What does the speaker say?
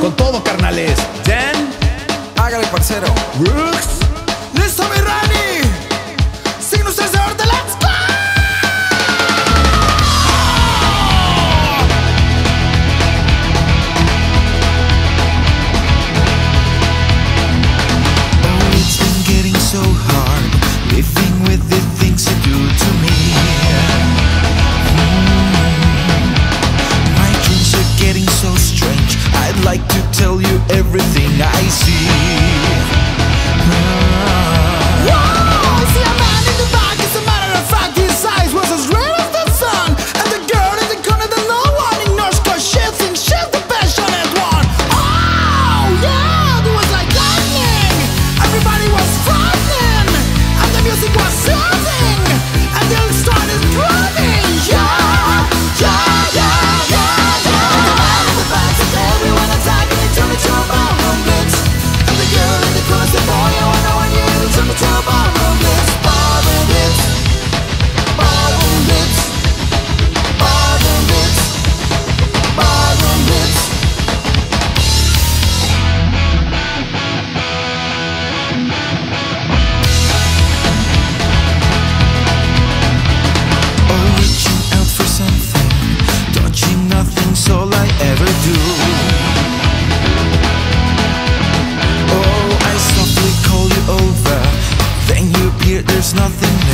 Con todo, carnales. Dan. Hágale, parcero. I see a man in the back as a matter of fact his eyes as red as the sun And the girl in the corner no one yeah, it was like lightning Everybody was And the music was you